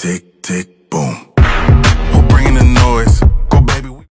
tick, tick, boom.